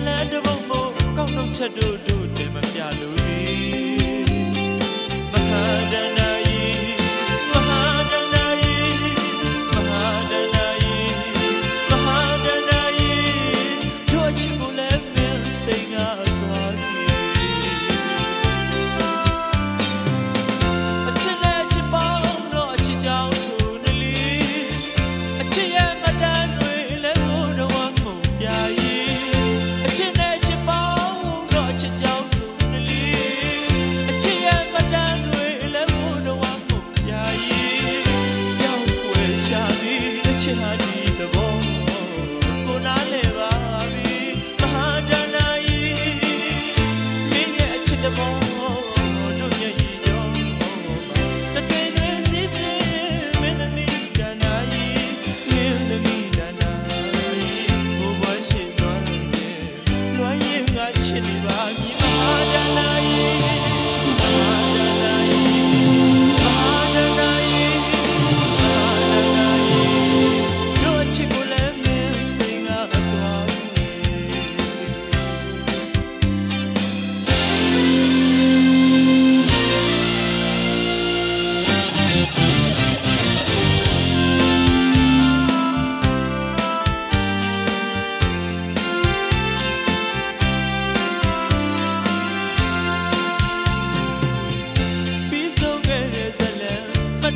ပြန်လဲတပုတ်မို့ကောင်းနှုတ်ချက်တို့တို့တင်မပြလို့ဒီမဟာဒနာ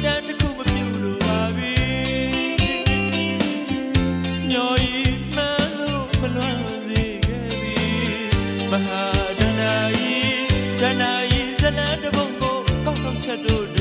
တန်းတစ်ခုမပြူလိုပါပြီမျော်ရည်မှန်းလို့မလွမ်းစေခဲ့ပြီမဟာဒနာယီဒနာယီဇလန်တဘုံကိုကောင်းတော့ချက်တို့